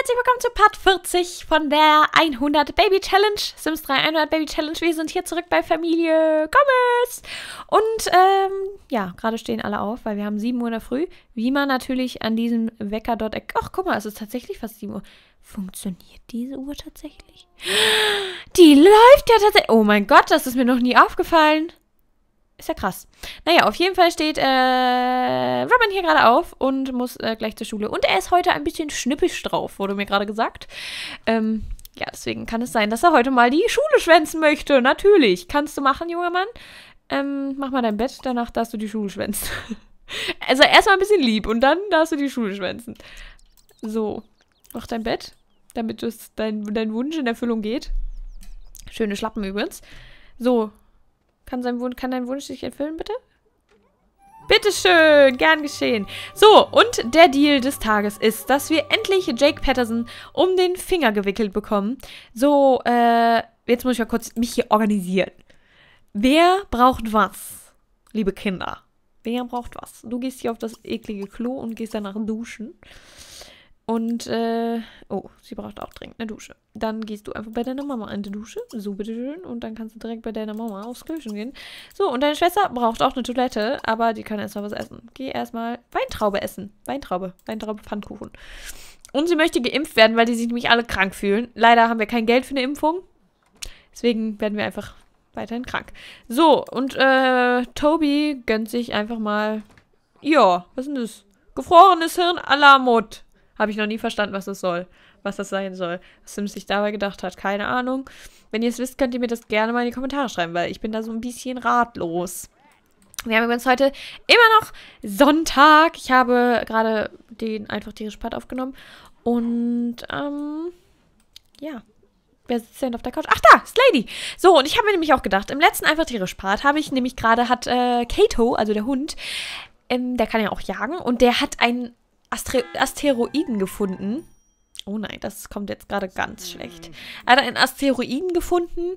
herzlich willkommen zu Part 40 von der 100 Baby Challenge. Sims 3 100 Baby Challenge. Wir sind hier zurück bei Familie Gomez. Und ähm, ja, gerade stehen alle auf, weil wir haben 7 Uhr in der Früh. Wie man natürlich an diesem Wecker dort... Ach, guck mal, es ist tatsächlich fast 7 Uhr. Funktioniert diese Uhr tatsächlich? Die läuft ja tatsächlich... Oh mein Gott, das ist mir noch nie aufgefallen. Ist ja krass. Naja, auf jeden Fall steht äh, Robin hier gerade auf und muss äh, gleich zur Schule. Und er ist heute ein bisschen schnippisch drauf, wurde mir gerade gesagt. Ähm, ja, deswegen kann es sein, dass er heute mal die Schule schwänzen möchte. Natürlich. Kannst du machen, junger Mann. Ähm, mach mal dein Bett, danach darfst du die Schule schwänzen. also erstmal ein bisschen lieb und dann darfst du die Schule schwänzen. So, mach dein Bett, damit dein, dein Wunsch in Erfüllung geht. Schöne Schlappen übrigens. So, kann, sein kann dein Wunsch sich erfüllen, bitte? Bitteschön, gern geschehen. So, und der Deal des Tages ist, dass wir endlich Jake Patterson um den Finger gewickelt bekommen. So, äh, jetzt muss ich mal kurz mich hier organisieren. Wer braucht was, liebe Kinder? Wer braucht was? Du gehst hier auf das eklige Klo und gehst danach duschen. Und, äh, oh, sie braucht auch dringend eine Dusche. Dann gehst du einfach bei deiner Mama in die Dusche. So, bitteschön. Und dann kannst du direkt bei deiner Mama aufs Küchen gehen. So, und deine Schwester braucht auch eine Toilette, aber die kann erstmal was essen. Geh erstmal Weintraube essen. Weintraube. Weintraube Pfannkuchen. Und sie möchte geimpft werden, weil die sich nämlich alle krank fühlen. Leider haben wir kein Geld für eine Impfung. Deswegen werden wir einfach weiterhin krank. So, und, äh, Toby gönnt sich einfach mal. Ja, was ist denn das? Gefrorenes Hirn à la. Habe ich noch nie verstanden, was das soll. Was das sein soll. Was Sims sich dabei gedacht hat. Keine Ahnung. Wenn ihr es wisst, könnt ihr mir das gerne mal in die Kommentare schreiben, weil ich bin da so ein bisschen ratlos. Wir haben übrigens heute immer noch Sonntag. Ich habe gerade den einfach tierisch Part aufgenommen. Und, ähm, ja. Wer sitzt denn auf der Couch? Ach, da, Slady. So, und ich habe mir nämlich auch gedacht, im letzten einfach tierisch Part habe ich nämlich gerade, hat äh, Kato, also der Hund, ähm, der kann ja auch jagen, und der hat einen Astre Asteroiden gefunden. Oh nein, das kommt jetzt gerade ganz schlecht. Er hat einen Asteroiden gefunden.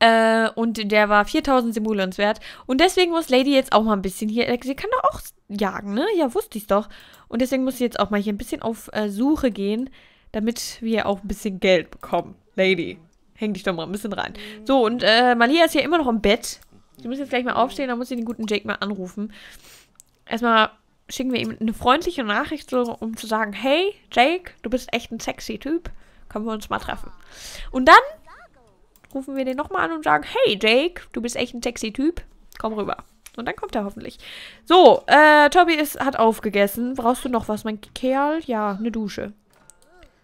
Äh, und der war 4000 Simulons wert. Und deswegen muss Lady jetzt auch mal ein bisschen hier. Sie kann doch auch jagen, ne? Ja, wusste ich's doch. Und deswegen muss sie jetzt auch mal hier ein bisschen auf äh, Suche gehen, damit wir auch ein bisschen Geld bekommen. Lady, häng dich doch mal ein bisschen rein. So, und äh, Malia ist hier immer noch im Bett. Sie muss jetzt gleich mal aufstehen, dann muss sie den guten Jake mal anrufen. Erstmal schicken wir ihm eine freundliche Nachricht, so, um zu sagen, hey, Jake, du bist echt ein sexy Typ. Können wir uns mal treffen. Und dann rufen wir den nochmal an und sagen, hey, Jake, du bist echt ein sexy Typ. Komm rüber. Und dann kommt er hoffentlich. So, äh, Tobi ist, hat aufgegessen. Brauchst du noch was, mein Kerl? Ja, eine Dusche.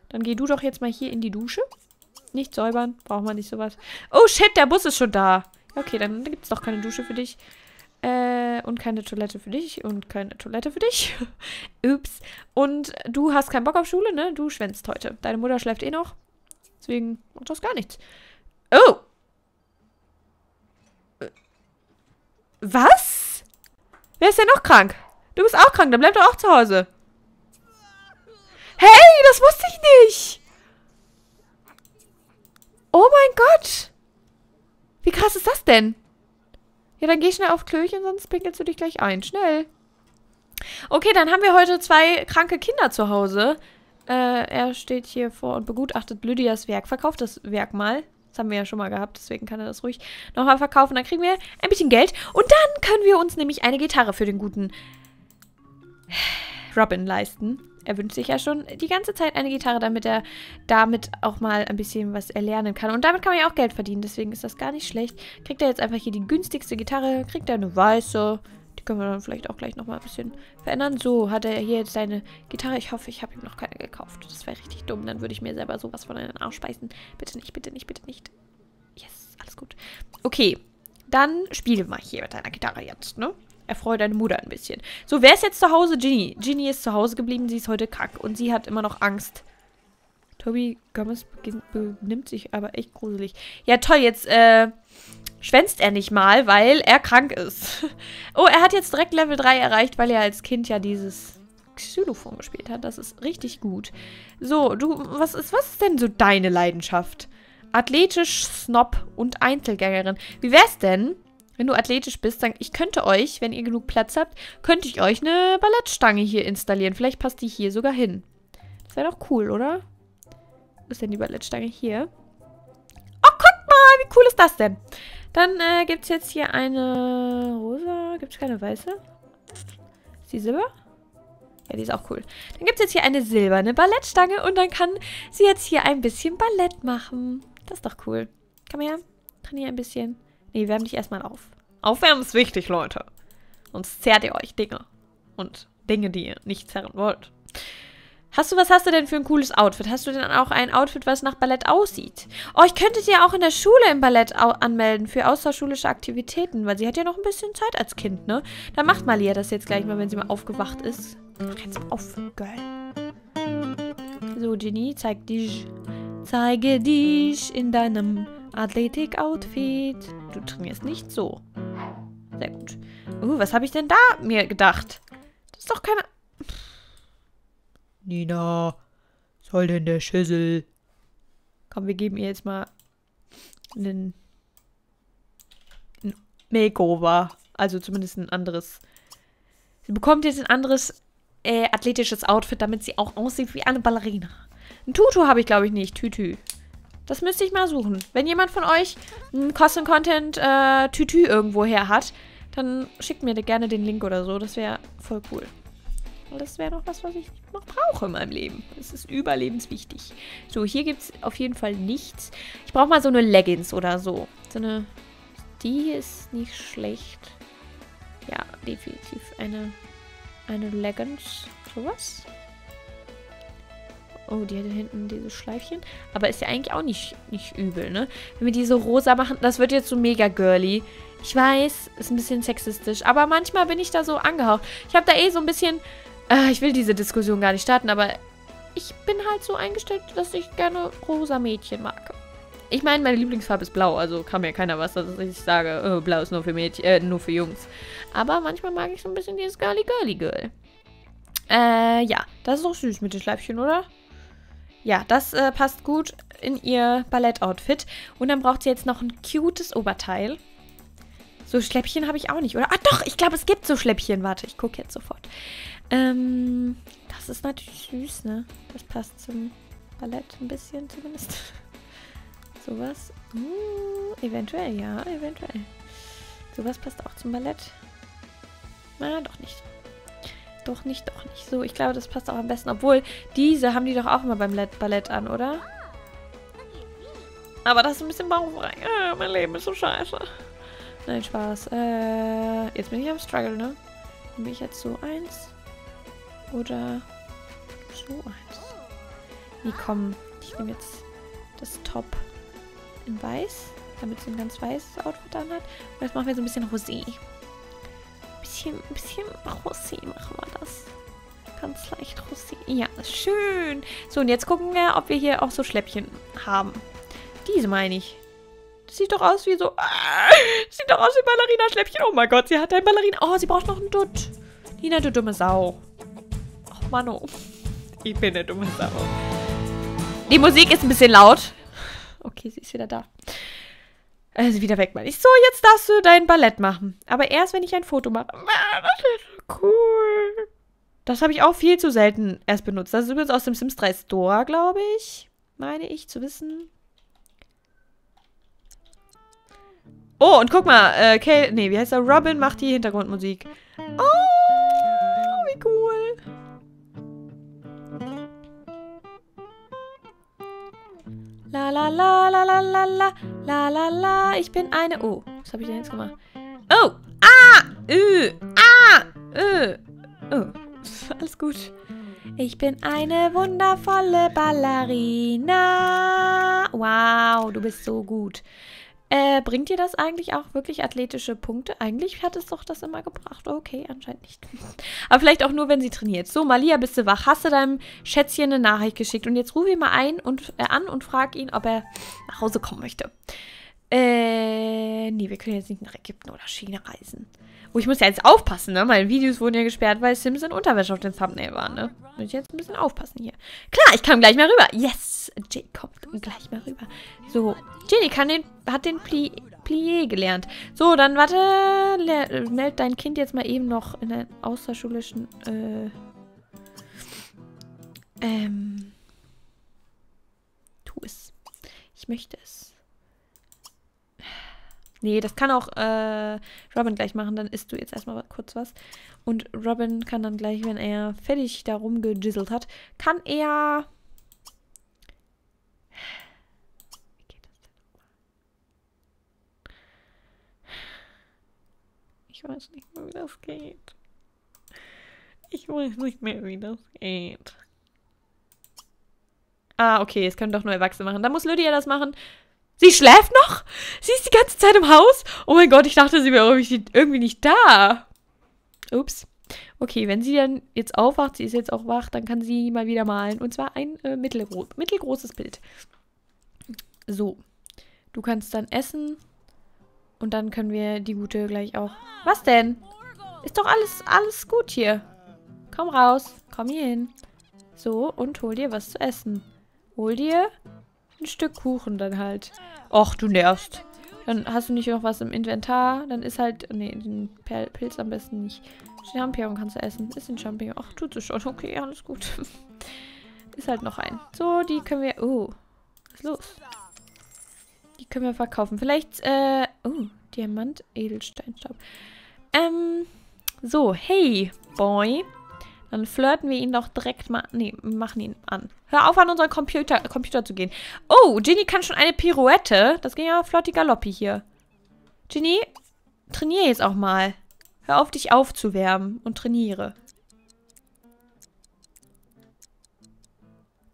Dann geh du doch jetzt mal hier in die Dusche. Nicht säubern, braucht man nicht sowas. Oh shit, der Bus ist schon da. Okay, dann gibt es doch keine Dusche für dich. Äh, und keine Toilette für dich und keine Toilette für dich. Ups. Und du hast keinen Bock auf Schule, ne? Du schwänzt heute. Deine Mutter schläft eh noch. Deswegen macht das gar nichts. Oh! Was? Wer ist denn noch krank? Du bist auch krank, dann bleib doch auch zu Hause. Hey, das wusste ich nicht. Oh mein Gott. Wie krass ist das denn? Ja, dann geh schnell auf Klöchen, sonst pinkelst du dich gleich ein. Schnell. Okay, dann haben wir heute zwei kranke Kinder zu Hause. Äh, er steht hier vor und begutachtet Lydias Werk. Verkauft das Werk mal. Das haben wir ja schon mal gehabt, deswegen kann er das ruhig nochmal verkaufen. Dann kriegen wir ein bisschen Geld. Und dann können wir uns nämlich eine Gitarre für den guten Robin leisten. Er wünscht sich ja schon die ganze Zeit eine Gitarre, damit er damit auch mal ein bisschen was erlernen kann. Und damit kann man ja auch Geld verdienen, deswegen ist das gar nicht schlecht. Kriegt er jetzt einfach hier die günstigste Gitarre, kriegt er eine weiße. Die können wir dann vielleicht auch gleich nochmal ein bisschen verändern. So, hat er hier jetzt seine Gitarre. Ich hoffe, ich habe ihm noch keine gekauft. Das wäre richtig dumm. Dann würde ich mir selber sowas von in den Arsch beißen. Bitte nicht, bitte nicht, bitte nicht. Yes, alles gut. Okay, dann spielen wir mal hier mit deiner Gitarre jetzt, ne? Erfreue deine Mutter ein bisschen. So, wer ist jetzt zu Hause? Ginny. Ginny ist zu Hause geblieben. Sie ist heute krank. Und sie hat immer noch Angst. Toby Gomez benimmt sich aber echt gruselig. Ja, toll. Jetzt, äh, schwänzt er nicht mal, weil er krank ist. oh, er hat jetzt direkt Level 3 erreicht, weil er als Kind ja dieses Xylophon gespielt hat. Das ist richtig gut. So, du, was ist, was ist denn so deine Leidenschaft? Athletisch, Snob und Einzelgängerin. Wie wär's denn, wenn du athletisch bist, dann ich könnte euch, wenn ihr genug Platz habt, könnte ich euch eine Ballettstange hier installieren. Vielleicht passt die hier sogar hin. Das wäre doch cool, oder? ist denn die Ballettstange? Hier. Oh, guck mal, wie cool ist das denn? Dann äh, gibt es jetzt hier eine rosa. Gibt es keine weiße? Ist die silber? Ja, die ist auch cool. Dann gibt es jetzt hier eine silberne Ballettstange und dann kann sie jetzt hier ein bisschen Ballett machen. Das ist doch cool. Komm her. Trainier ein bisschen. Nee, wärm dich erstmal auf. Aufwärmen ist wichtig, Leute. Sonst zerrt ihr euch Dinge. Und Dinge, die ihr nicht zerren wollt. Hast du, was hast du denn für ein cooles Outfit? Hast du denn auch ein Outfit, was nach Ballett aussieht? Oh, ich könnte ja auch in der Schule im Ballett anmelden für außerschulische Aktivitäten, weil sie hat ja noch ein bisschen Zeit als Kind, ne? Dann macht Malia das jetzt gleich mal, wenn sie mal aufgewacht ist. Mach jetzt auf, geil. So, Ginny, zeig dich. Zeige dich in deinem Athletik-Outfit. Du trainierst nicht so. Sehr gut. Uh, was habe ich denn da mir gedacht? Das ist doch keine... Nina, soll denn der Schüssel? Komm, wir geben ihr jetzt mal einen, einen Makeover. Also zumindest ein anderes. Sie bekommt jetzt ein anderes äh, athletisches Outfit, damit sie auch aussieht wie eine Ballerina. Ein Tutu habe ich, glaube ich, nicht. Tütü. Das müsste ich mal suchen. Wenn jemand von euch ein Custom Content äh, Tütü irgendwo her hat, dann schickt mir gerne den Link oder so. Das wäre voll cool. Das wäre noch was, was ich noch brauche in meinem Leben. Das ist überlebenswichtig. So, hier gibt es auf jeden Fall nichts. Ich brauche mal so eine Leggings oder so. So eine... Die ist nicht schlecht. Ja, definitiv eine, eine Leggings. Sowas. Oh, die hat hinten dieses Schleifchen. Aber ist ja eigentlich auch nicht, nicht übel, ne? Wenn wir die so rosa machen, das wird jetzt so mega girly. Ich weiß, ist ein bisschen sexistisch, aber manchmal bin ich da so angehaucht. Ich habe da eh so ein bisschen äh, ich will diese Diskussion gar nicht starten, aber ich bin halt so eingestellt, dass ich gerne rosa Mädchen mag. Ich meine, meine Lieblingsfarbe ist blau, also kann mir keiner was, dass ich sage, oh, blau ist nur für Mädchen, äh, nur für Jungs. Aber manchmal mag ich so ein bisschen dieses girly girly girl. Äh, ja, das ist doch süß mit den Schleifchen, oder? Ja, das äh, passt gut in ihr Ballett-Outfit. Und dann braucht sie jetzt noch ein cutes Oberteil. So Schläppchen habe ich auch nicht, oder? Ah, doch, ich glaube, es gibt so Schläppchen. Warte, ich gucke jetzt sofort. Ähm, das ist natürlich süß, ne? Das passt zum Ballett ein bisschen zumindest. Sowas. Uh, eventuell, ja, eventuell. Sowas passt auch zum Ballett. Na, doch nicht. Doch nicht, doch nicht. So, ich glaube, das passt auch am besten. Obwohl, diese haben die doch auch immer beim Ballett an, oder? Aber das ist ein bisschen bauchfrei. Ah, mein Leben ist so scheiße. Nein, Spaß. Äh, jetzt bin ich am Struggle, ne? Dann bin ich jetzt so eins. Oder so eins. Nee, komm. Ich nehme jetzt das Top in weiß, damit sie ein ganz weißes Outfit anhat. Und jetzt machen wir so ein bisschen Rosé. Bisschen, ein bisschen Rosé machen wir das. Ganz leicht Rosé. Ja, schön. So, und jetzt gucken wir, ob wir hier auch so Schläppchen haben. Diese meine ich. Das sieht doch aus wie so... Ah, sieht doch aus wie Ballerina-Schläppchen. Oh mein Gott, sie hat ein Ballerina... Oh, sie braucht noch einen Dutt. Nina, du dumme Sau. Mano. Ich bin eine dumme Sau. Die Musik ist ein bisschen laut. Okay, sie ist wieder da. Sie wieder weg, meine ich. So, jetzt darfst du dein Ballett machen. Aber erst, wenn ich ein Foto mache. Ah, das ist cool. Das habe ich auch viel zu selten erst benutzt. Das ist übrigens aus dem Sims 3 Store, glaube ich. Meine ich zu wissen. Oh, und guck mal, äh, Kay, nee, wie heißt er? Robin macht die Hintergrundmusik. Oh, La la la la la la la la la la. Ich bin eine. Oh, was habe ich denn jetzt gemacht? Oh! Ah! Ö! Ah! Ö! Oh. Alles gut. Ich bin eine wundervolle Ballerina. Wow, du bist so gut. Äh, bringt dir das eigentlich auch wirklich athletische Punkte? Eigentlich hat es doch das immer gebracht. Okay, anscheinend nicht. Aber vielleicht auch nur, wenn sie trainiert. So, Malia, bist du wach? Hast du deinem Schätzchen eine Nachricht geschickt? Und jetzt ruf ihn mal ein und, äh, an und frag ihn, ob er nach Hause kommen möchte. Äh, nee, wir können jetzt nicht nach Ägypten oder China reisen. Oh, ich muss ja jetzt aufpassen, ne? Meine Videos wurden ja gesperrt, weil Sims in Unterwäsche auf dem Thumbnail waren, ne? Muss ich jetzt ein bisschen aufpassen hier. Klar, ich kann gleich mal rüber. Yes! Jay kommt gleich mal rüber. So, Jenny kann den, hat den Pli, Plié gelernt. So, dann warte. Meld dein Kind jetzt mal eben noch in den außerschulischen, äh, ähm, Ich möchte es. Nee, das kann auch äh, Robin gleich machen. Dann isst du jetzt erstmal kurz was. Und Robin kann dann gleich, wenn er fertig da rumgejizzelt hat, kann er... Wie geht das denn? Ich weiß nicht mehr, wie das geht. Ich weiß nicht mehr, wie das geht. Ah, okay, es können doch nur Erwachsene machen. Dann muss Lydia das machen. Sie schläft noch? Sie ist die ganze Zeit im Haus? Oh mein Gott, ich dachte, sie wäre irgendwie nicht da. Ups. Okay, wenn sie dann jetzt aufwacht, sie ist jetzt auch wach, dann kann sie mal wieder malen. Und zwar ein äh, mittelgro mittelgroßes Bild. So. Du kannst dann essen. Und dann können wir die Gute gleich auch... Was denn? Ist doch alles, alles gut hier. Komm raus. Komm hier hin. So, und hol dir was zu essen. Hol dir ein Stück Kuchen dann halt. Och, du nervst. Dann hast du nicht noch was im Inventar. Dann ist halt... Nee, den Pilz am besten nicht. Champignon kannst du essen. Ist ein Champignon. Ach, tut es schon. Okay, alles gut. ist halt noch ein. So, die können wir... Oh, was ist los? Die können wir verkaufen. Vielleicht, äh... Oh, Diamant, Edelsteinstaub. Ähm, so, hey, Boy. Dann flirten wir ihn doch direkt mal... Nee, machen ihn an. Hör auf, an unseren Computer, Computer zu gehen. Oh, Ginny kann schon eine Pirouette. Das ging ja flotti galoppi hier. Ginny, trainiere jetzt auch mal. Hör auf, dich aufzuwärmen und trainiere.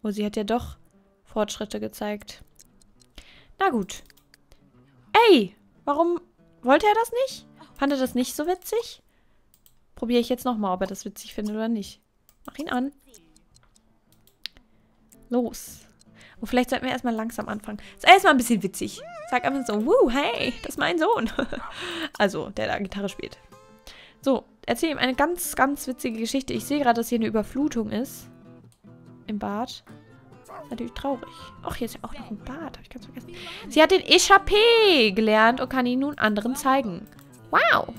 Oh, sie hat ja doch Fortschritte gezeigt. Na gut. Ey, warum wollte er das nicht? Fand er das nicht so witzig? Probiere ich jetzt nochmal, ob er das witzig findet oder nicht. Mach ihn an. Los. Und oh, vielleicht sollten wir erstmal langsam anfangen. Ist erstmal ein bisschen witzig. Sag einfach so, wuh, hey, das ist mein Sohn. also, der da Gitarre spielt. So, erzähl ihm eine ganz, ganz witzige Geschichte. Ich sehe gerade, dass hier eine Überflutung ist. Im Bad. Natürlich traurig. Ach, hier ist ja auch noch ein Bad. Habe ich ganz vergessen. Sie hat den Échappé gelernt und kann ihn nun anderen zeigen. Wow.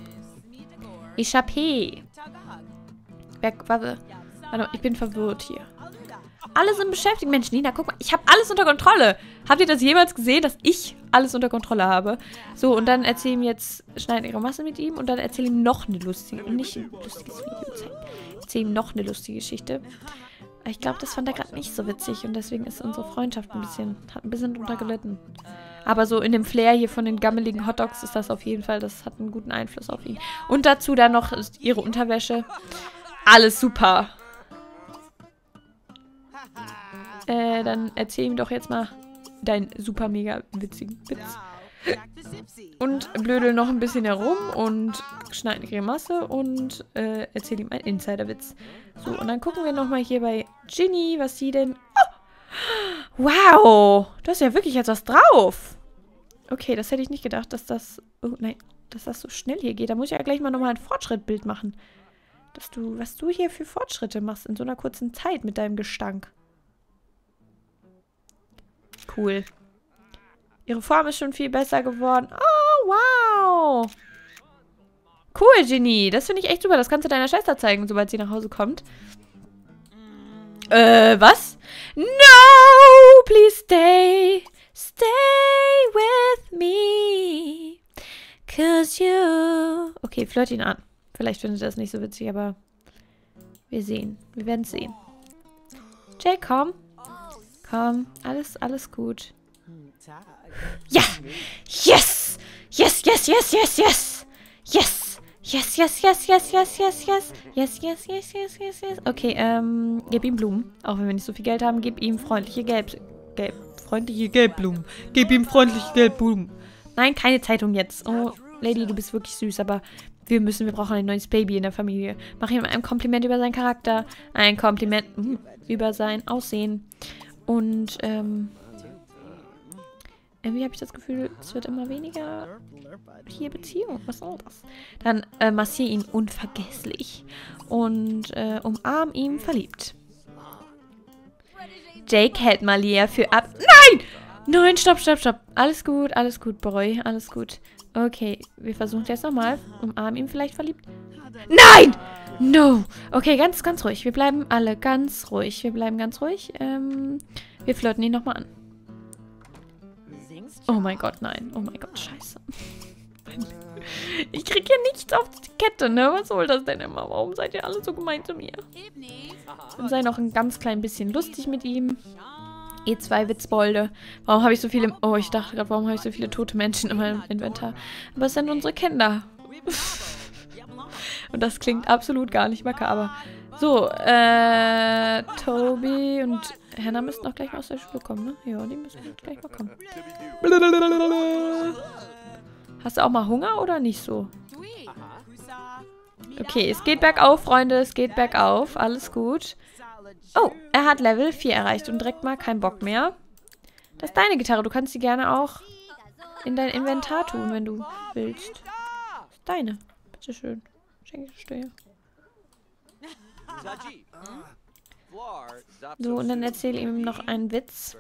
Échappé. Wer, warte. Warte, ich bin verwirrt hier. Alle sind beschäftigt. Mensch, Nina, guck mal. Ich habe alles unter Kontrolle. Habt ihr das jemals gesehen, dass ich alles unter Kontrolle habe? So, und dann erzähl ihm jetzt, schneiden ihre Masse mit ihm und dann erzähl ihm noch eine lustige, nicht ein lustiges Video zeigen. Erzähl ihm noch eine lustige Geschichte. Ich glaube, das fand er gerade nicht so witzig und deswegen ist unsere Freundschaft ein bisschen, hat ein bisschen drunter gelitten. Aber so in dem Flair hier von den gammeligen Hotdogs ist das auf jeden Fall, das hat einen guten Einfluss auf ihn. Und dazu dann noch ihre Unterwäsche. Alles super. Äh, dann erzähl ihm doch jetzt mal deinen super mega witzigen Witz. Und blödel noch ein bisschen herum und schneid eine Grimasse und äh, erzähl ihm einen Insiderwitz. So, und dann gucken wir nochmal hier bei Ginny, was sie denn... Oh! Wow! Du hast ja wirklich jetzt was drauf. Okay, das hätte ich nicht gedacht, dass das... Oh, nein, dass das so schnell hier geht. Da muss ich ja gleich mal nochmal ein Fortschrittbild machen. Dass du, was du hier für Fortschritte machst in so einer kurzen Zeit mit deinem Gestank. Cool. Ihre Form ist schon viel besser geworden. Oh, wow. Cool, Genie. Das finde ich echt super. Das kannst du deiner Schwester zeigen, sobald sie nach Hause kommt. Äh, was? No, please stay. Stay with me. Cause you... Okay, flirt ihn an. Vielleicht findet er das nicht so witzig, aber wir sehen. Wir werden es sehen. Jay, komm. Komm, alles, alles gut. Ja! Yes! Yes, yes, yes, yes, yes! Yes! Yes, yes, yes, yes, yes, yes, yes. Yes, yes, yes, yes, yes, yes. Okay, ähm, gib ihm Blumen. Auch wenn wir nicht so viel Geld haben, gib ihm freundliche Gelb... Gelb... Freundliche Gelbblumen. Gib ihm freundliche Gelbblumen. Nein, keine Zeitung jetzt. Oh, Lady, du bist wirklich süß, aber wir müssen, wir brauchen ein neues Baby in der Familie. Mach ihm ein Kompliment über seinen Charakter. Ein Kompliment über sein Aussehen. Und, ähm, irgendwie habe ich das Gefühl, es wird immer weniger hier Beziehung. Was soll das? Dann äh, massiere ihn unvergesslich und äh, umarm ihn verliebt. Jake hält Malia für ab... Nein! Nein, stopp, stopp, stopp. Alles gut, alles gut, Boy. Alles gut. Okay, wir versuchen es jetzt nochmal. Umarm ihn vielleicht verliebt. Nein! No! Okay, ganz, ganz ruhig. Wir bleiben alle ganz ruhig. Wir bleiben ganz ruhig. Ähm, wir flirten ihn nochmal an. Oh mein Gott, nein. Oh mein Gott, scheiße. Ich krieg hier nichts auf die Kette, ne? Was soll das denn immer? Warum seid ihr alle so gemein zu mir? Und sei noch ein ganz klein bisschen lustig mit ihm. Ihr zwei Witzbolde. Warum habe ich so viele... Oh, ich dachte gerade, warum habe ich so viele tote Menschen in meinem Inventar? Aber es sind unsere Kinder. und das klingt absolut gar nicht makaber. So, äh, Toby und Hannah müssen auch gleich mal aus der Schule kommen, ne? Ja, die müssen gleich mal kommen. Hast du auch mal Hunger oder nicht so? Okay, es geht bergauf, Freunde. Es geht bergauf. Alles gut. Oh, er hat Level 4 erreicht und direkt mal keinen Bock mehr. Das ist deine Gitarre. Du kannst sie gerne auch in dein Inventar tun, wenn du willst. Das ist deine. Bitteschön. Schenke ich dir. So, und dann erzähle ihm noch einen Witz.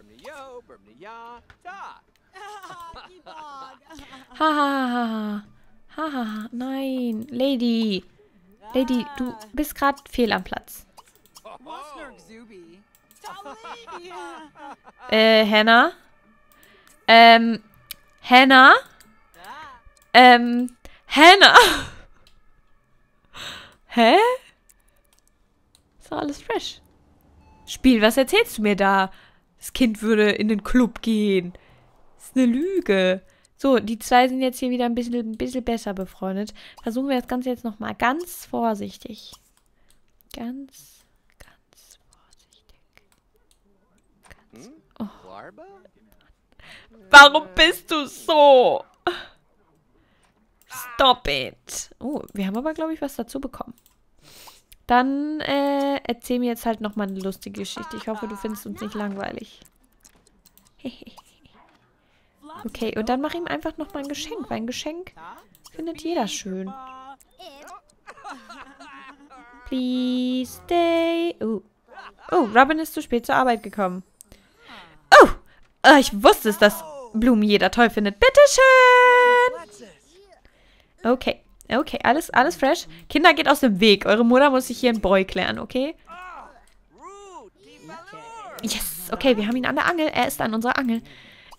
Hahaha. Haha. Nein. Lady. Lady, du bist gerade fehl am Platz. Äh, Hannah? Ähm, Hannah? Ähm, Hannah? Hä? Ist doch alles fresh. Spiel, was erzählst du mir da? Das Kind würde in den Club gehen. Das ist eine Lüge. So, die zwei sind jetzt hier wieder ein bisschen, ein bisschen besser befreundet. Versuchen wir das Ganze jetzt nochmal ganz vorsichtig. Ganz, ganz vorsichtig. Ganz. Oh. Warum bist du so? Stop it. Oh, wir haben aber, glaube ich, was dazu bekommen. Dann äh, erzähl mir jetzt halt nochmal eine lustige Geschichte. Ich hoffe, du findest uns nicht langweilig. okay, und dann mach ihm einfach nochmal ein Geschenk, weil ein Geschenk findet jeder schön. Please stay. Oh. oh, Robin ist zu spät zur Arbeit gekommen. Oh, oh ich wusste es, dass Blumen jeder toll findet. Bitteschön. Okay. Okay, alles, alles fresh. Kinder, geht aus dem Weg. Eure Mutter muss sich hier einen Boy klären, okay? Yes, okay, wir haben ihn an der Angel. Er ist an unserer Angel.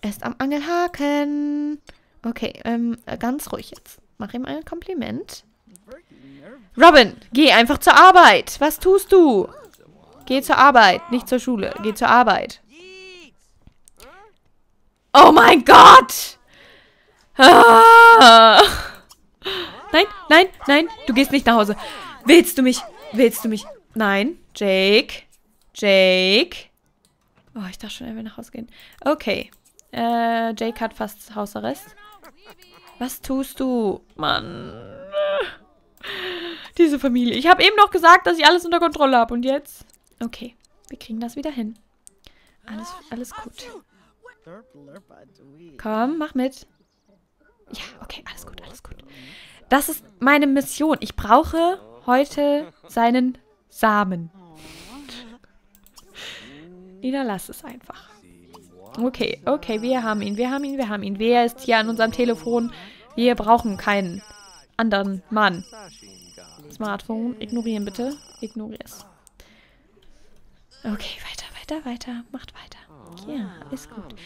Er ist am Angelhaken. Okay, ähm, ganz ruhig jetzt. Mach ihm ein Kompliment. Robin, geh einfach zur Arbeit. Was tust du? Geh zur Arbeit, nicht zur Schule. Geh zur Arbeit. Oh mein Gott! Ah! Nein, nein, nein, du gehst nicht nach Hause. Willst du mich? Willst du mich? Nein, Jake. Jake. Oh, ich dachte schon, er will nach Hause gehen. Okay. Äh, Jake hat fast Hausarrest. Was tust du? Mann. Diese Familie. Ich habe eben noch gesagt, dass ich alles unter Kontrolle habe. Und jetzt? Okay. Wir kriegen das wieder hin. Alles, alles gut. Komm, mach mit. Ja, okay, alles gut, alles gut. Das ist meine Mission. Ich brauche heute seinen Samen. Niederlass es einfach. Okay, okay, wir haben ihn, wir haben ihn, wir haben ihn. Wer ist hier an unserem Telefon? Wir brauchen keinen anderen Mann. Smartphone, ignorieren bitte. Ignorier es. Okay, weiter, weiter, weiter. Macht weiter. Ja, ist gut.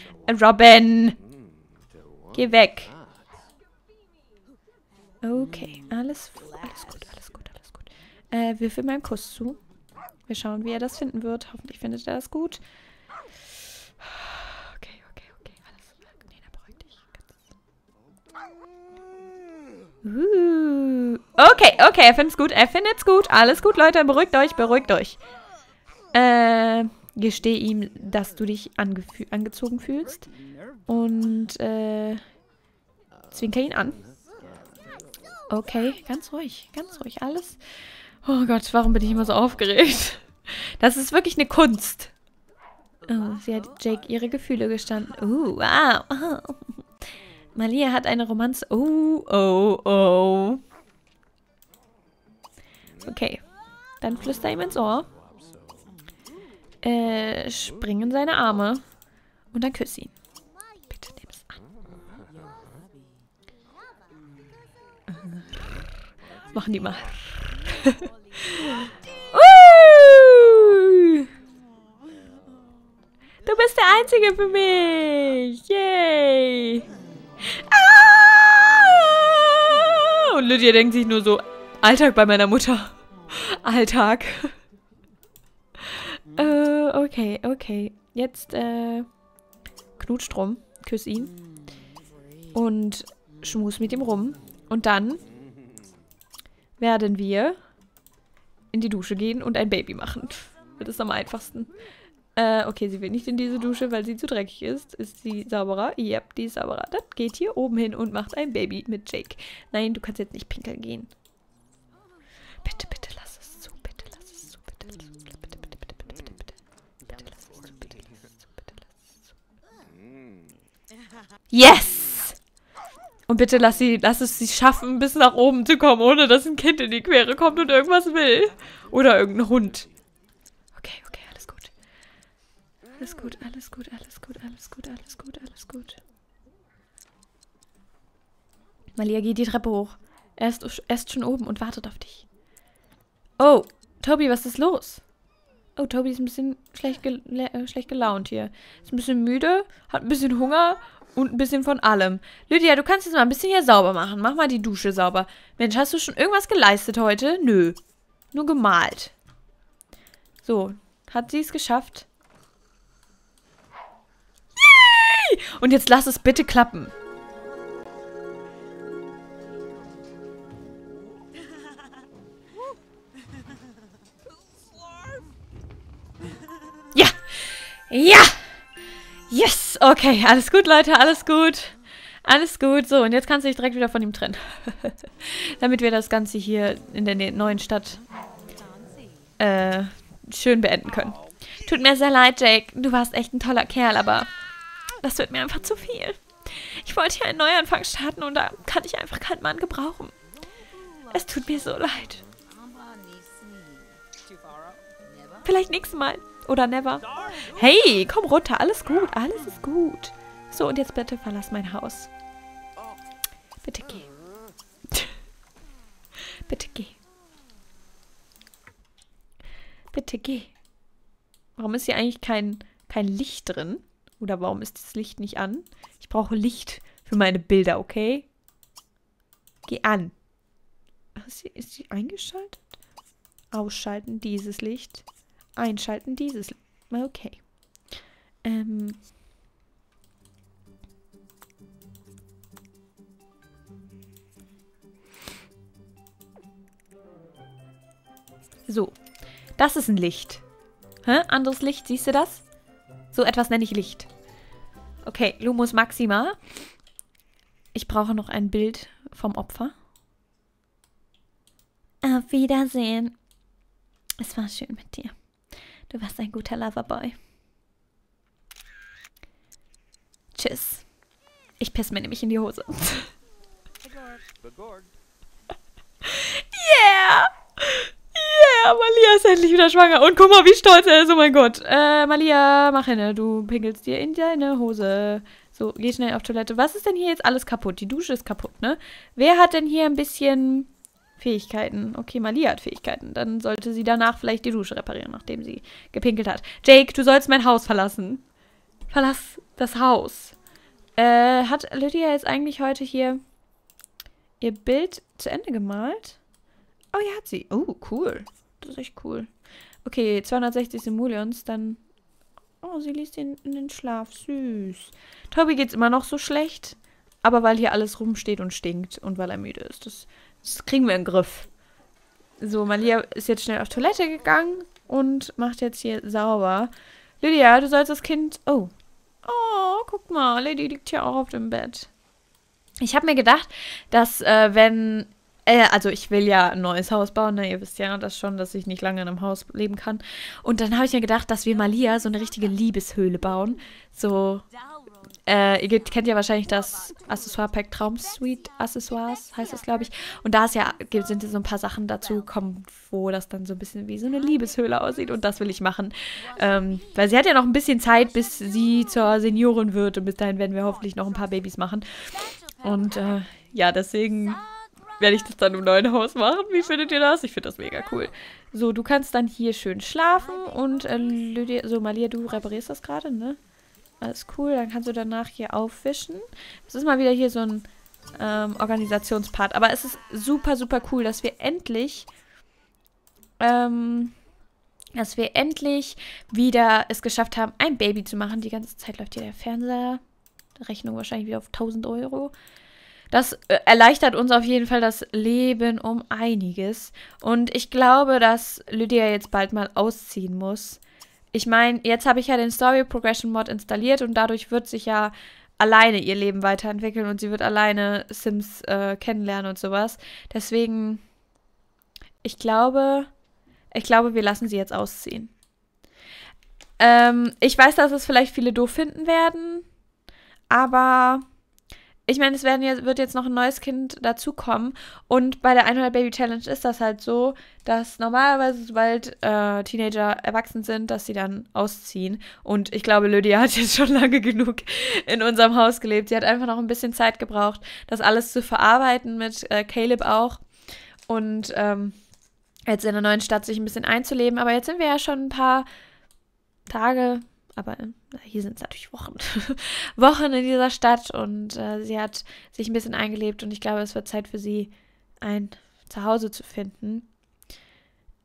Robin! Geh weg. Okay, alles, alles gut, alles gut, alles gut. Äh, wirf ihm einen Kuss zu. Wir schauen, wie er das finden wird. Hoffentlich findet er das gut. Okay, okay, okay. Alles. Nee, da beruhigt dich. Uh. Okay, okay, er findet es gut. Er findet es gut. Alles gut, Leute. Beruhigt euch, beruhigt euch. Äh, gesteh ihm, dass du dich angezogen fühlst. Und, äh, zwinker ihn an. Okay, ganz ruhig, ganz ruhig. Alles. Oh Gott, warum bin ich immer so aufgeregt? Das ist wirklich eine Kunst. Oh, sie hat Jake ihre Gefühle gestanden. Oh, wow. Malia hat eine Romanze. Oh, oh, oh. Okay. Dann flüster ihm ins Ohr. Äh, spring in seine Arme. Und dann küss ihn. Machen die mal. Du bist der Einzige für mich. Yay. Ah! Und Lydia denkt sich nur so, Alltag bei meiner Mutter. Alltag. äh, okay, okay. Jetzt, äh, knutscht rum. Küss ihn. Und schmus mit ihm rum. Und dann werden wir in die Dusche gehen und ein Baby machen. Das ist am einfachsten. Äh, okay, sie will nicht in diese Dusche, weil sie zu dreckig ist. Ist sie sauberer? Yep, die ist sauberer. Dann geht hier oben hin und macht ein Baby mit Jake. Nein, du kannst jetzt nicht pinkeln gehen. Bitte, bitte lass es zu. Bitte lass es zu. Bitte lass es zu. Bitte, bitte, bitte, bitte, bitte, bitte. Bitte lass es zu. Bitte lass es zu. Bitte lass es zu. Yes! Und bitte lass sie, lass es sie schaffen, bis nach oben zu kommen, ohne dass ein Kind in die Quere kommt und irgendwas will. Oder irgendein Hund. Okay, okay, alles gut. Alles gut, alles gut, alles gut, alles gut, alles gut, alles gut. Malia, geh die Treppe hoch. Er ist, er ist schon oben und wartet auf dich. Oh, Tobi, was ist los? Oh, Tobi ist ein bisschen schlecht, gel äh, schlecht gelaunt hier. Ist ein bisschen müde, hat ein bisschen Hunger und ein bisschen von allem. Lydia, du kannst jetzt mal ein bisschen hier sauber machen. Mach mal die Dusche sauber. Mensch, hast du schon irgendwas geleistet heute? Nö. Nur gemalt. So, hat sie es geschafft? Yay! Und jetzt lass es bitte klappen. Ja! Ja! Yes! Okay, alles gut, Leute, alles gut. Alles gut. So, und jetzt kannst du dich direkt wieder von ihm trennen. Damit wir das Ganze hier in der neuen Stadt äh, schön beenden können. Tut mir sehr leid, Jake. Du warst echt ein toller Kerl, aber das wird mir einfach zu viel. Ich wollte hier einen Neuanfang starten und da kann ich einfach keinen Mann gebrauchen. Es tut mir so leid. Vielleicht nächstes Mal. Oder never. Hey, komm runter. Alles gut. Alles ist gut. So, und jetzt bitte verlass mein Haus. Bitte geh. bitte geh. Bitte geh. Warum ist hier eigentlich kein, kein Licht drin? Oder warum ist das Licht nicht an? Ich brauche Licht für meine Bilder, okay? Geh an. Ist sie, ist sie eingeschaltet? Ausschalten dieses Licht. Einschalten dieses. Okay. Ähm. So. Das ist ein Licht. Hä? Anderes Licht, siehst du das? So etwas nenne ich Licht. Okay, Lumus Maxima. Ich brauche noch ein Bild vom Opfer. Auf Wiedersehen. Es war schön mit dir. Du warst ein guter Loverboy. Tschüss. Ich piss mir nämlich in die Hose. yeah! Yeah, Malia ist endlich wieder schwanger. Und guck mal, wie stolz er ist. Oh mein Gott. Äh, Malia, mach hin. Du pinkelst dir in deine Hose. So, geh schnell auf Toilette. Was ist denn hier jetzt alles kaputt? Die Dusche ist kaputt, ne? Wer hat denn hier ein bisschen Fähigkeiten? Okay, Malia hat Fähigkeiten. Dann sollte sie danach vielleicht die Dusche reparieren, nachdem sie gepinkelt hat. Jake, du sollst mein Haus verlassen. Verlass das Haus. Äh, hat Lydia jetzt eigentlich heute hier ihr Bild zu Ende gemalt? Oh ja, hat sie. Oh, cool. Das ist echt cool. Okay, 260 Simulions, dann... Oh, sie liest ihn in den Schlaf. Süß. Toby geht's immer noch so schlecht. Aber weil hier alles rumsteht und stinkt und weil er müde ist. Das, das kriegen wir in den Griff. So, Malia ist jetzt schnell auf Toilette gegangen und macht jetzt hier sauber. Lydia, du sollst das Kind... Oh. Oh, guck mal. Lady liegt hier auch auf dem Bett. Ich habe mir gedacht, dass äh, wenn äh, also ich will ja ein neues Haus bauen, ne? Ihr wisst ja das schon, dass ich nicht lange in einem Haus leben kann. Und dann habe ich mir gedacht, dass wir Malia so eine richtige Liebeshöhle bauen. So, äh, ihr kennt ja wahrscheinlich das Accessoire-Pack Traumsuite Accessoires, heißt das, glaube ich. Und da ist ja, sind ja so ein paar Sachen dazu gekommen, wo das dann so ein bisschen wie so eine Liebeshöhle aussieht. Und das will ich machen. Ähm, weil sie hat ja noch ein bisschen Zeit, bis sie zur Seniorin wird. Und bis dahin werden wir hoffentlich noch ein paar Babys machen. Und äh, ja, deswegen werde ich das dann im neuen Haus machen. Wie findet ihr das? Ich finde das mega cool. So, du kannst dann hier schön schlafen und äh, Lydia, so Malia, du reparierst das gerade, ne? Alles cool, dann kannst du danach hier aufwischen. Das ist mal wieder hier so ein ähm, Organisationspart. Aber es ist super, super cool, dass wir endlich, ähm, dass wir endlich wieder es geschafft haben, ein Baby zu machen. Die ganze Zeit läuft hier der Fernseher. Rechnung wahrscheinlich wieder auf 1000 Euro. Das äh, erleichtert uns auf jeden Fall das Leben um einiges. Und ich glaube, dass Lydia jetzt bald mal ausziehen muss. Ich meine, jetzt habe ich ja den Story Progression Mod installiert und dadurch wird sich ja alleine ihr Leben weiterentwickeln und sie wird alleine Sims äh, kennenlernen und sowas. Deswegen, ich glaube, ich glaube, wir lassen sie jetzt ausziehen. Ähm, ich weiß, dass es vielleicht viele doof finden werden, aber ich meine, es werden jetzt, wird jetzt noch ein neues Kind dazukommen. Und bei der 100 Baby Challenge ist das halt so, dass normalerweise, sobald äh, Teenager erwachsen sind, dass sie dann ausziehen. Und ich glaube, Lydia hat jetzt schon lange genug in unserem Haus gelebt. Sie hat einfach noch ein bisschen Zeit gebraucht, das alles zu verarbeiten, mit äh, Caleb auch. Und ähm, jetzt in der neuen Stadt sich ein bisschen einzuleben. Aber jetzt sind wir ja schon ein paar Tage, aber äh, hier sind es natürlich Wochen. Wochen in dieser Stadt und äh, sie hat sich ein bisschen eingelebt und ich glaube, es wird Zeit für sie, ein Zuhause zu finden.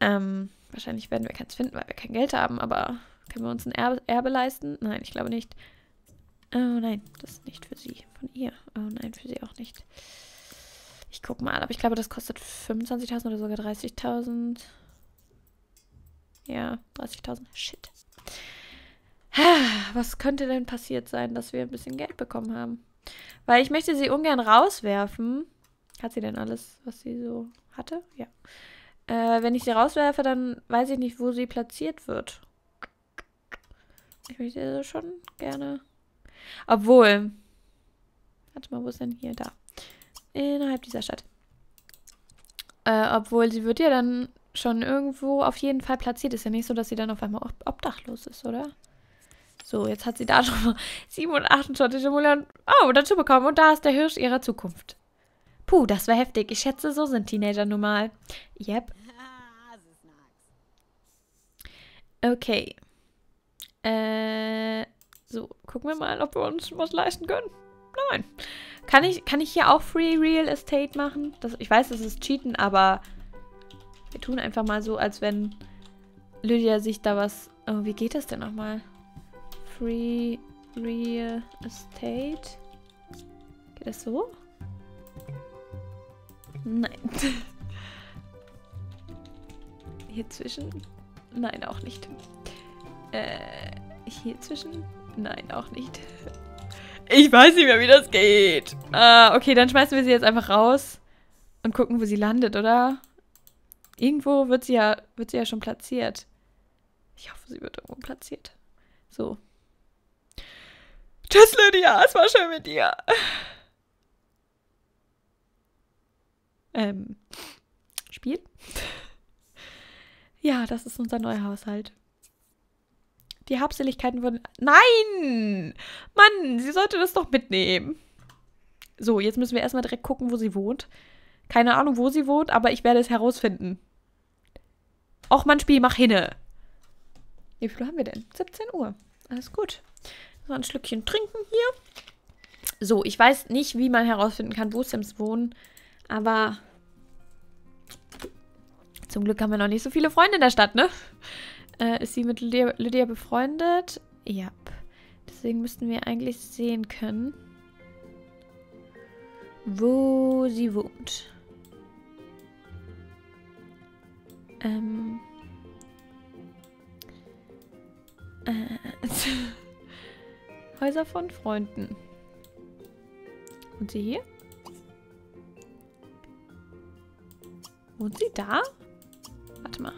Ähm, wahrscheinlich werden wir keins finden, weil wir kein Geld haben, aber können wir uns ein Erbe, Erbe leisten? Nein, ich glaube nicht. Oh nein, das ist nicht für sie. Von ihr. Oh nein, für sie auch nicht. Ich guck mal, aber ich glaube, das kostet 25.000 oder sogar 30.000. Ja, 30.000. Shit. Was könnte denn passiert sein, dass wir ein bisschen Geld bekommen haben? Weil ich möchte sie ungern rauswerfen. Hat sie denn alles, was sie so hatte? Ja. Äh, wenn ich sie rauswerfe, dann weiß ich nicht, wo sie platziert wird. Ich möchte sie schon gerne. Obwohl. Warte mal, wo ist denn hier? Da. Innerhalb dieser Stadt. Äh, obwohl sie wird ja dann schon irgendwo auf jeden Fall platziert. Ist ja nicht so, dass sie dann auf einmal obdachlos ist, oder? So, jetzt hat sie da schon mal 27 Millionen oh, dazu bekommen. Und da ist der Hirsch ihrer Zukunft. Puh, das war heftig. Ich schätze, so sind Teenager nun mal. Yep. Okay. Äh, so, gucken wir mal, ob wir uns was leisten können. Nein. Kann ich, kann ich hier auch Free Real Estate machen? Das, ich weiß, das ist Cheaten, aber wir tun einfach mal so, als wenn Lydia sich da was... Oh, wie geht das denn nochmal? Free Real Estate. Geht das so? Nein. Hier zwischen? Nein, auch nicht. Äh, hier zwischen? Nein, auch nicht. Ich weiß nicht mehr, wie das geht. Ah, okay, dann schmeißen wir sie jetzt einfach raus und gucken, wo sie landet, oder? Irgendwo wird sie ja, wird sie ja schon platziert. Ich hoffe, sie wird irgendwo platziert. So, Tschüss, Lydia. Es war schön mit dir. Ähm, Spiel? ja, das ist unser neuer Haushalt. Die Habseligkeiten wurden... Nein! Mann, sie sollte das doch mitnehmen. So, jetzt müssen wir erstmal direkt gucken, wo sie wohnt. Keine Ahnung, wo sie wohnt, aber ich werde es herausfinden. Och, Mann, Spiel, mach hinne. Wie viel haben wir denn? 17 Uhr. Alles gut. So ein Schlückchen trinken hier. So, ich weiß nicht, wie man herausfinden kann, wo Sims wohnen. Aber zum Glück haben wir noch nicht so viele Freunde in der Stadt, ne? Äh, ist sie mit Lydia, Lydia befreundet? Ja. Deswegen müssten wir eigentlich sehen können, wo sie wohnt. Ähm. Äh. Häuser von Freunden. Und sie hier? Wohnt sie da? Warte mal.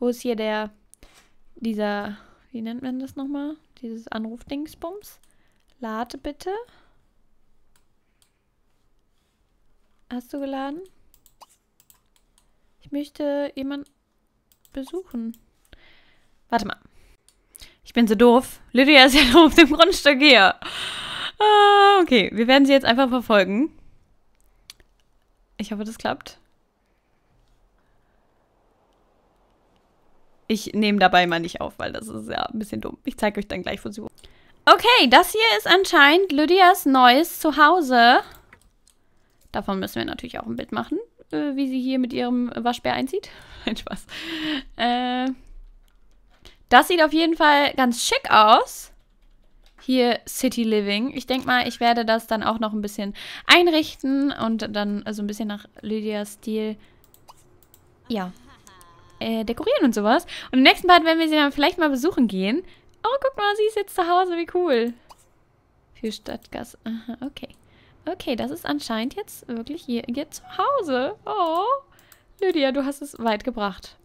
Wo ist hier der, dieser, wie nennt man das nochmal? Dieses Anrufdingsbums? Lade bitte. Hast du geladen? Ich möchte jemanden besuchen. Warte mal. Ich bin so doof. Lydia ist ja auf dem Grundstück hier. Ah, okay, wir werden sie jetzt einfach verfolgen. Ich hoffe, das klappt. Ich nehme dabei mal nicht auf, weil das ist ja ein bisschen dumm. Ich zeige euch dann gleich, wo sie wohnt. Okay, das hier ist anscheinend Lydias neues Zuhause. Davon müssen wir natürlich auch ein Bild machen, äh, wie sie hier mit ihrem Waschbär einzieht. Ein Spaß. Äh, das sieht auf jeden Fall ganz schick aus. Hier City Living. Ich denke mal, ich werde das dann auch noch ein bisschen einrichten und dann so ein bisschen nach Lydias Stil, ja, äh, dekorieren und sowas. Und im nächsten Part werden wir sie dann vielleicht mal besuchen gehen. Oh, guck mal, sie ist jetzt zu Hause, wie cool. Für Stadtgas. Aha, okay. Okay, das ist anscheinend jetzt wirklich ihr, ihr Zuhause. Oh, Lydia, du hast es weit gebracht.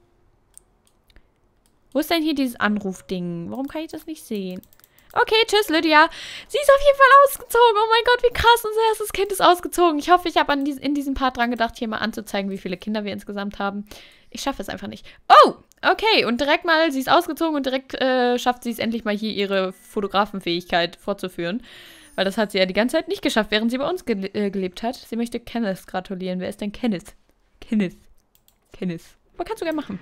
Wo ist denn hier dieses Anrufding? Warum kann ich das nicht sehen? Okay, tschüss, Lydia. Sie ist auf jeden Fall ausgezogen. Oh mein Gott, wie krass. Unser erstes Kind ist ausgezogen. Ich hoffe, ich habe dies, in diesem Part dran gedacht, hier mal anzuzeigen, wie viele Kinder wir insgesamt haben. Ich schaffe es einfach nicht. Oh, okay. Und direkt mal, sie ist ausgezogen und direkt äh, schafft sie es endlich mal hier, ihre Fotografenfähigkeit fortzuführen. Weil das hat sie ja die ganze Zeit nicht geschafft, während sie bei uns ge äh, gelebt hat. Sie möchte Kenneth gratulieren. Wer ist denn Kenneth? Kenneth. Kenneth. Aber kannst du gerne machen.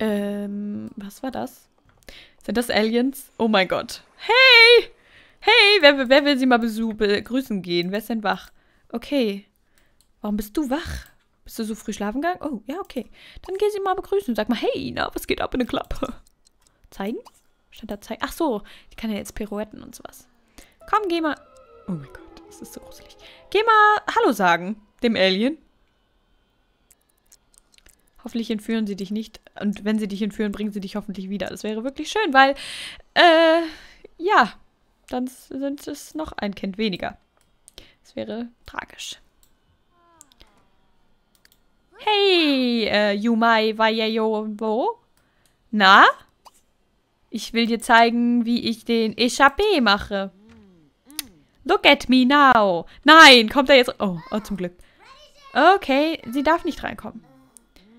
Ähm, was war das? Sind das Aliens? Oh mein Gott. Hey! Hey, wer, wer will sie mal begrüßen gehen? Wer ist denn wach? Okay. Warum bist du wach? Bist du so früh schlafen gegangen? Oh, ja, okay. Dann geh sie mal begrüßen. Sag mal, hey, na, was geht ab in der Klappe? Zeigen? Stand da zeigen? Ach so, ich kann ja jetzt Pirouetten und sowas. Komm, geh mal. Oh mein Gott, das ist so gruselig. Geh mal Hallo sagen, dem Alien. Hoffentlich entführen sie dich nicht. Und wenn sie dich entführen, bringen sie dich hoffentlich wieder. Das wäre wirklich schön, weil, äh, ja, dann sind es noch ein Kind weniger. Das wäre tragisch. Hey, äh, Yumai Wayeyo wo? Na? Ich will dir zeigen, wie ich den Echappé mache. Look at me now. Nein, kommt er jetzt... Oh, oh, zum Glück. Okay, sie darf nicht reinkommen.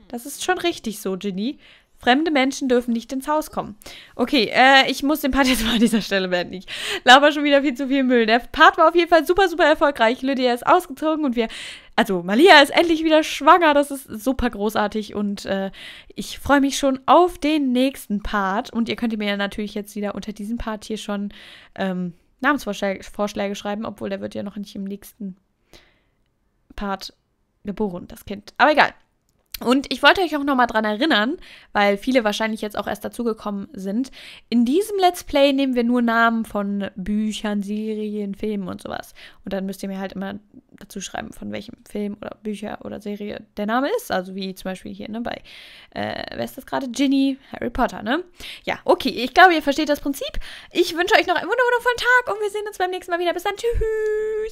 Das ist schon richtig so, Ginny. Fremde Menschen dürfen nicht ins Haus kommen. Okay, äh, ich muss den Part jetzt mal an dieser Stelle beenden. Ich laber schon wieder viel zu viel Müll. Der Part war auf jeden Fall super, super erfolgreich. Lydia ist ausgezogen und wir, also Malia ist endlich wieder schwanger. Das ist super großartig und äh, ich freue mich schon auf den nächsten Part. Und ihr könnt mir ja natürlich jetzt wieder unter diesem Part hier schon ähm, Namensvorschläge schreiben, obwohl der wird ja noch nicht im nächsten Part geboren, das Kind. Aber egal. Und ich wollte euch auch nochmal dran erinnern, weil viele wahrscheinlich jetzt auch erst dazugekommen sind. In diesem Let's Play nehmen wir nur Namen von Büchern, Serien, Filmen und sowas. Und dann müsst ihr mir halt immer dazu schreiben, von welchem Film oder Bücher oder Serie der Name ist. Also wie zum Beispiel hier ne, bei, äh, wer ist das gerade? Ginny, Harry Potter, ne? Ja, okay, ich glaube, ihr versteht das Prinzip. Ich wünsche euch noch einen wundervollen Tag und wir sehen uns beim nächsten Mal wieder. Bis dann, tschüss!